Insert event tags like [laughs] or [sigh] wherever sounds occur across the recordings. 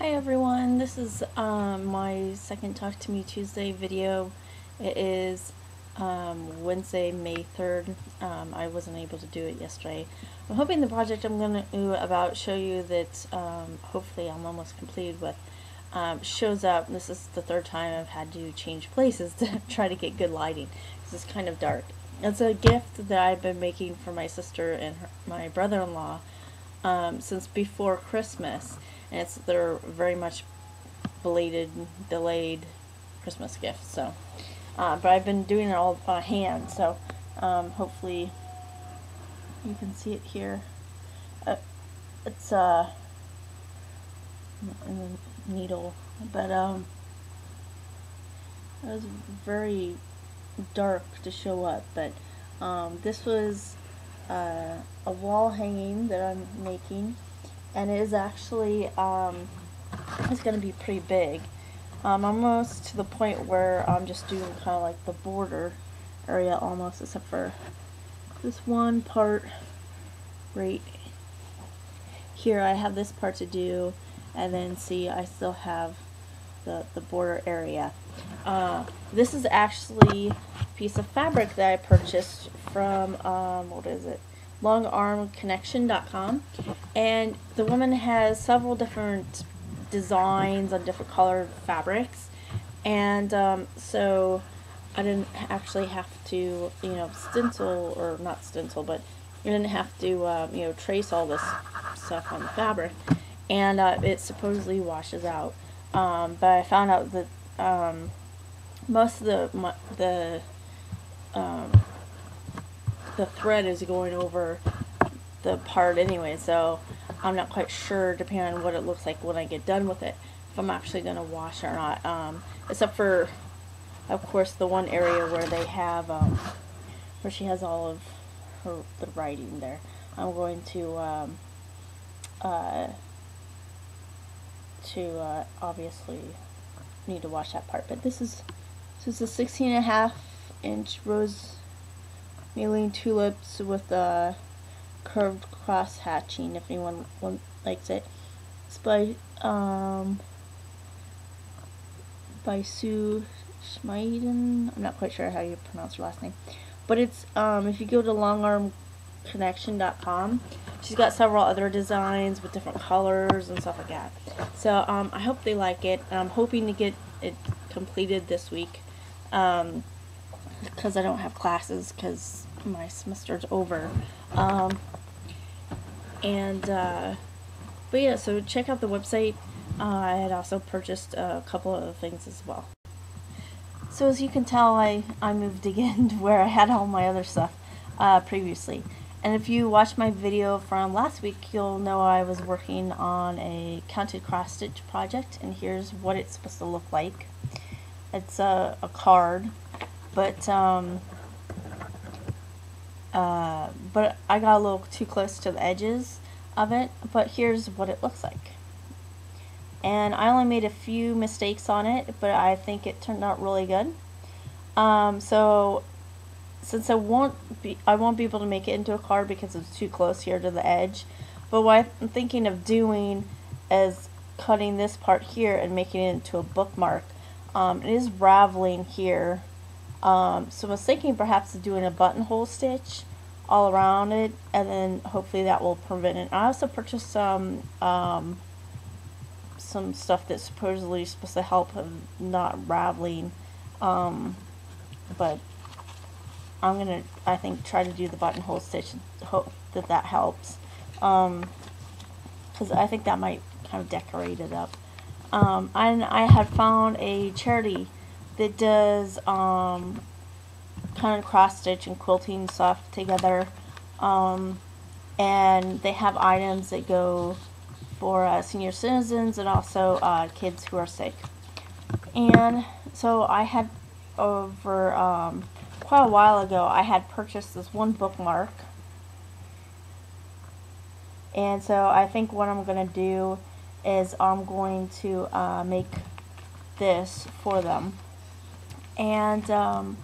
Hi everyone, this is um, my second Talk to Me Tuesday video. It is um, Wednesday, May 3rd. Um, I wasn't able to do it yesterday. I'm hoping the project I'm going to do about show you that um, hopefully I'm almost completed with um, shows up. This is the third time I've had to change places [laughs] to try to get good lighting because it's kind of dark. It's a gift that I've been making for my sister and her, my brother-in-law um, since before Christmas and it's they're very much belated, delayed Christmas gifts. So, uh, but I've been doing it all by hand, so um, hopefully you can see it here. Uh, it's uh, in the needle, but um, it was very dark to show up. But um, this was uh, a wall hanging that I'm making and it is actually um, it's going to be pretty big. Um, almost to the point where I'm just doing kind of like the border area almost, except for this one part right here. I have this part to do, and then see I still have the, the border area. Uh, this is actually a piece of fabric that I purchased from, um, what is it? longarmconnection.com and the woman has several different designs on different colored fabrics. And um, so I didn't actually have to you know stencil or not stencil but you didn't have to uh, you know trace all this stuff on the fabric. And uh, it supposedly washes out. Um, but I found out that um, most of the the um, the thread is going over the part anyway, so I'm not quite sure, depending on what it looks like when I get done with it, if I'm actually going to wash or not. Um, except for, of course, the one area where they have, um, where she has all of her the writing there. I'm going to, um, uh, to uh, obviously need to wash that part. But this is, this is a 16 and a half inch rose Maylene tulips with a curved cross hatching if anyone likes it. It's by um by Sue Schmeiden. I'm not quite sure how you pronounce her last name. But it's um if you go to longarmconnection.com, she's got several other designs with different colors and stuff like that. So um I hope they like it. I'm hoping to get it completed this week. Um because I don't have classes because my semester's over. Um, and, uh, but yeah, so check out the website. Uh, I had also purchased a couple of things as well. So as you can tell, I, I moved [laughs] again to where I had all my other stuff uh, previously. And if you watched my video from last week, you'll know I was working on a counted cross stitch project, and here's what it's supposed to look like. It's a, a card but um, uh, but I got a little too close to the edges of it but here's what it looks like. And I only made a few mistakes on it but I think it turned out really good. Um, so since I won't be I won't be able to make it into a card because it's too close here to the edge but what I'm thinking of doing is cutting this part here and making it into a bookmark. Um, it is raveling here um, so I was thinking perhaps of doing a buttonhole stitch all around it and then hopefully that will prevent it. I also purchased some um, some stuff that's supposedly supposed to help of not raveling. Um, but I'm gonna I think try to do the buttonhole stitch and hope that that helps. Because um, I think that might kind of decorate it up. Um, and I had found a charity that does um, kind of cross stitch and quilting stuff together. Um, and they have items that go for uh, senior citizens and also uh, kids who are sick. And so I had over um, quite a while ago I had purchased this one bookmark. And so I think what I'm gonna do is I'm going to uh, make this for them and um,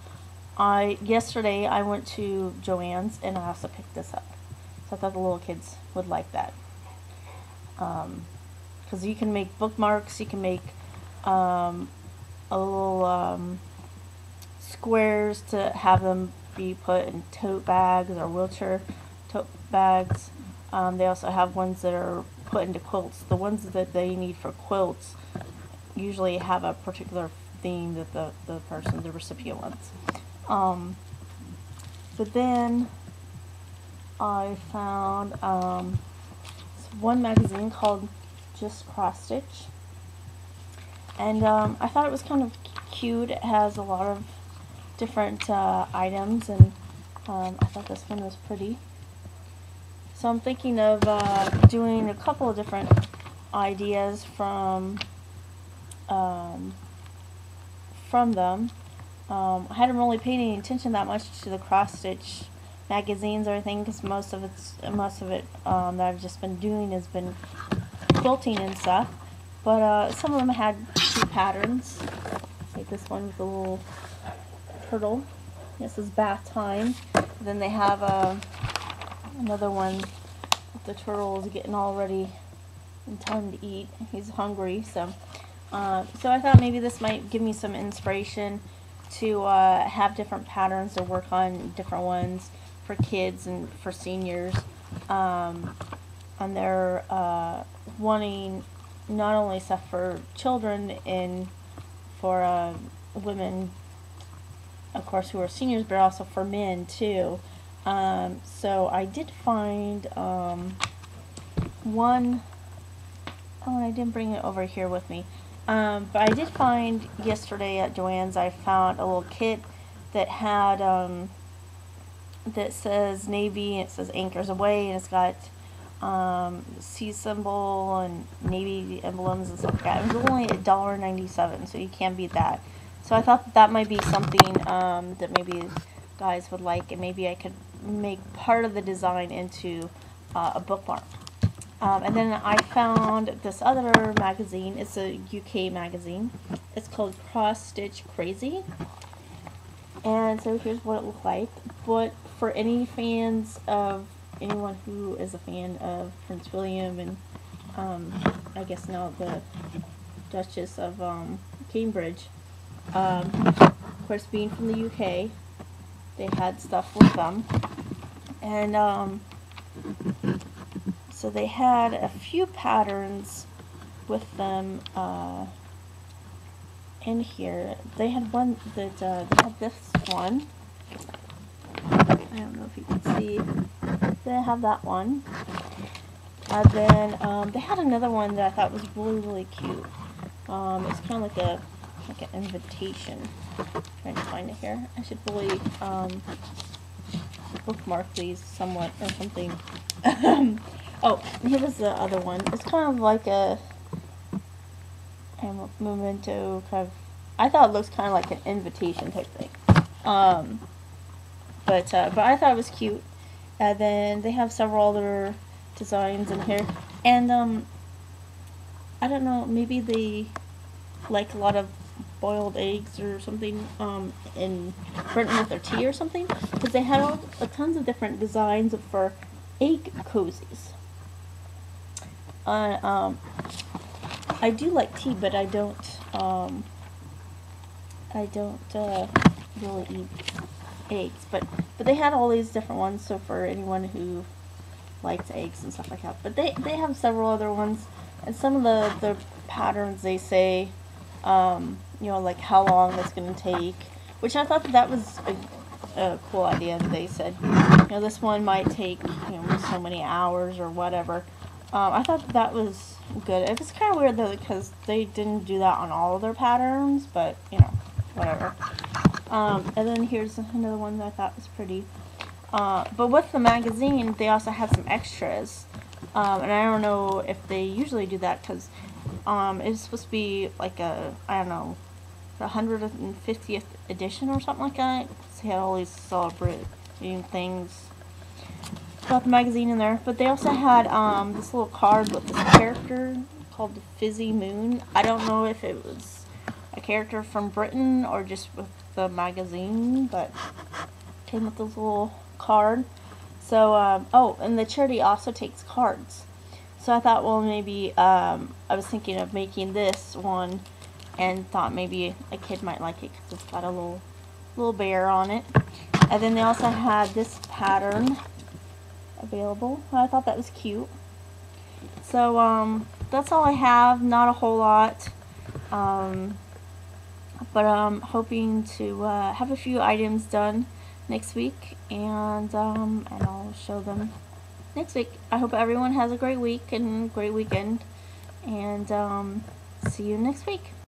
I yesterday I went to Joann's and I also picked this up. So I thought the little kids would like that. Because because you can make bookmarks, you can make um, a little um, squares to have them be put in tote bags or wheelchair tote bags. Um, they also have ones that are put into quilts. The ones that they need for quilts usually have a particular theme that the, the person, the recipient wants. Um, but then I found um, one magazine called Just Cross Stitch. And um, I thought it was kind of cute. It has a lot of different uh, items, and um, I thought this one was pretty. So I'm thinking of uh, doing a couple of different ideas from um, from them. Um, I hadn't really paid any attention that much to the cross stitch magazines or anything because most of it's most of it um, that I've just been doing has been quilting and stuff. But uh, some of them had two patterns, like this one with a little turtle. This is bath time. Then they have uh, another one the turtle is getting all ready in time to eat. He's hungry, so uh, so I thought maybe this might give me some inspiration to uh, have different patterns to work on different ones for kids and for seniors. Um, and they're uh, wanting not only stuff for children and for uh, women, of course, who are seniors, but also for men too. Um, so I did find um, one, oh, and I didn't bring it over here with me. Um, but I did find yesterday at Joann's, I found a little kit that had, um, that says Navy, and it says Anchors Away and it's got um, sea symbol and Navy emblems and stuff like that. It was only $1.97, so you can't beat that. So I thought that, that might be something um, that maybe guys would like, and maybe I could make part of the design into uh, a bookmark. Um, and then I found this other magazine. It's a UK magazine. It's called Cross Stitch Crazy. And so here's what it looked like. But for any fans of anyone who is a fan of Prince William and um, I guess now the Duchess of um, Cambridge, um, of course being from the UK, they had stuff with them. And um, so they had a few patterns with them uh, in here. They had one that uh, they had this one. I don't know if you can see. They have that one. And then um, they had another one that I thought was really really cute. Um, it's kind of like a like an invitation. I'm trying to find it here. I should really um, bookmark these somewhat or something. [laughs] Oh, here's the other one. It's kind of like a, a memento kind of. I thought it looks kind of like an invitation type thing. Um, but uh, but I thought it was cute. And then they have several other designs in here, and um, I don't know. Maybe they like a lot of boiled eggs or something um, in Britain with their tea or something because they had all, uh, tons of different designs for egg cozies. I um, I do like tea, but I don't um, I don't uh, really eat eggs. But but they had all these different ones. So for anyone who likes eggs and stuff like that, but they they have several other ones, and some of the the patterns they say, um, you know, like how long it's going to take, which I thought that, that was a, a cool idea. They said, you know, this one might take you know so many hours or whatever. Um, I thought that was good. It was kind of weird though because they didn't do that on all of their patterns, but you know, whatever. Um, and then here's another one that I thought was pretty. Uh, but with the magazine, they also had some extras. Um, and I don't know if they usually do that because um, it's supposed to be like a, I don't know, the 150th edition or something like that. So they had all these celebrating things got the magazine in there. But they also had um, this little card with this character called the Fizzy Moon. I don't know if it was a character from Britain or just with the magazine, but came with this little card. So, um, oh, and the charity also takes cards. So I thought, well, maybe um, I was thinking of making this one, and thought maybe a kid might like it because it's got a little little bear on it. And then they also had this pattern available. I thought that was cute. So um, that's all I have. Not a whole lot. Um, but I'm hoping to uh, have a few items done next week, and um, and I'll show them next week. I hope everyone has a great week and great weekend, and um, see you next week.